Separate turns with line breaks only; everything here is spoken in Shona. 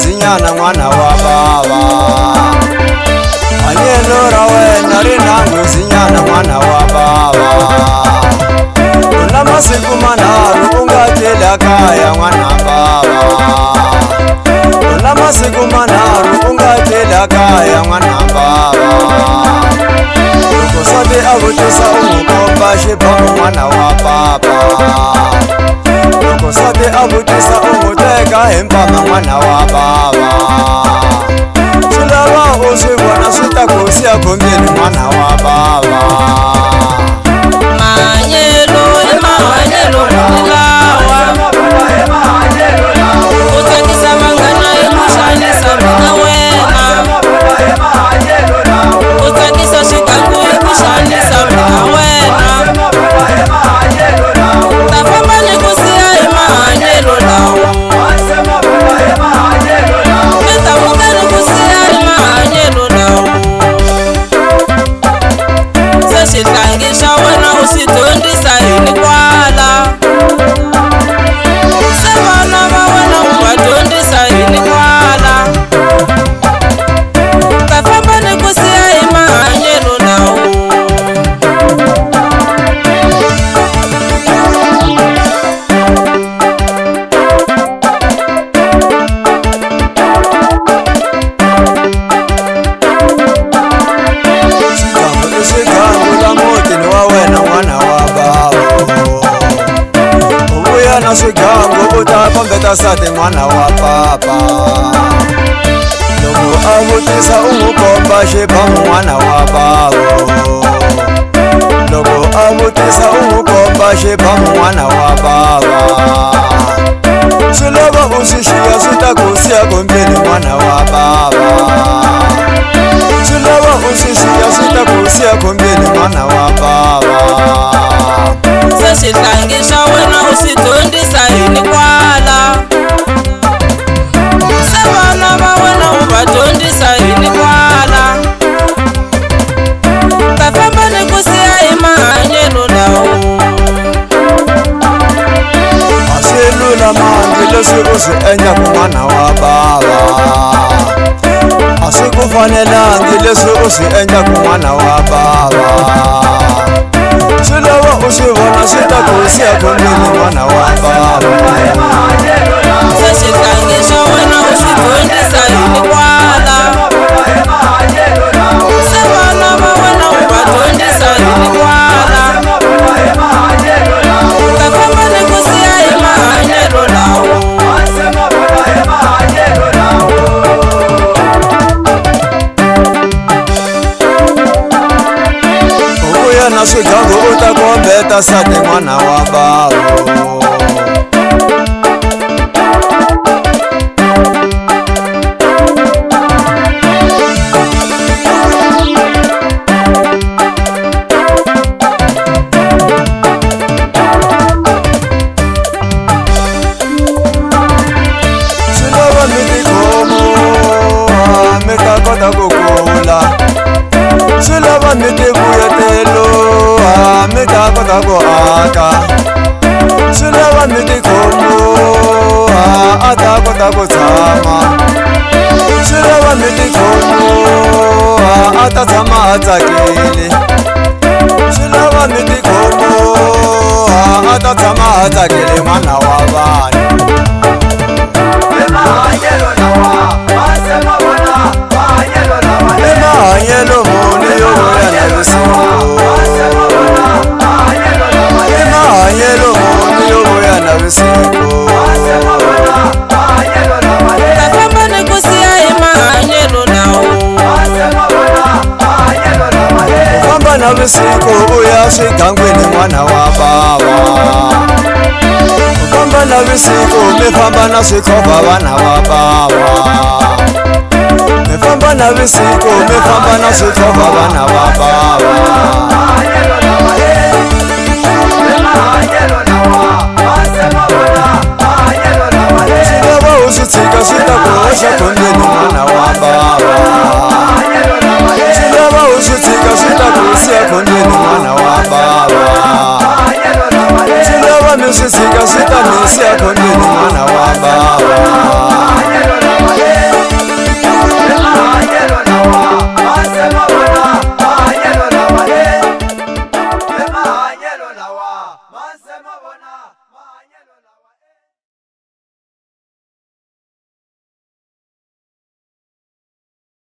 mosinyana ngwana wa baba anye lora wena rina mosinyana ngwana wa baba una masiku manharu ungatela kaya ngwana baba una masiku manharu ungatela kaya ngwana baba loko sati avutisa unukomba xibamu ngwana wa baba loko sati avutisa unuteka empama mwana wa baba Tulaba oswe bwana sitakosia komyeni mwana wa baba yena swigamu loko ta kombeta sati n'wana wa papa loko a vutisa u n'wi komba xibamu n'wana wa bawo loko a vutisa u n'wi komba xibamu n'wana wa bawa swi lava u swi xiya swi ta ku siya kombeni n'wana wa bava swi lava u swi xiya swi ta ku siya kombeni n'wana wa bava usukuze enyakuma nawababa asikufanelanga lesukuze enyakuma nawababa silowo usibona sitakusiyakunini mwana wababa wena swi dyangu u ta kombeta sati n'wana wa vavo Swi lava mi tikhomo, mi ta kota ku kula. Swi lava mi tikhomo nga ku aka swi lava ni tikhomo ha a ta kota ku tshama swi lava ni tikhomo ha a ta tshama a tsakile swi lava ni tikhomo ha a ta tshama a tsakile mana wa vusiku uya swigangwini n'wana wa bava famba na vusiku mi famba na swikhova vana va bava mi famba na vusiku mi famba na swikhova vana va bava